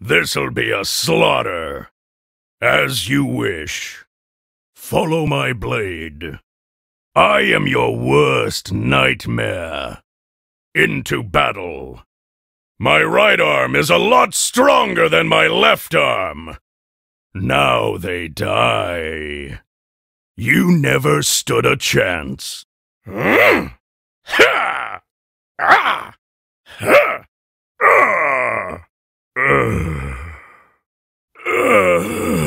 This'll be a slaughter. As you wish. Follow my blade. I am your worst nightmare. Into battle. My right arm is a lot stronger than my left arm. Now they die. You never stood a chance. Ha! Uh, uh.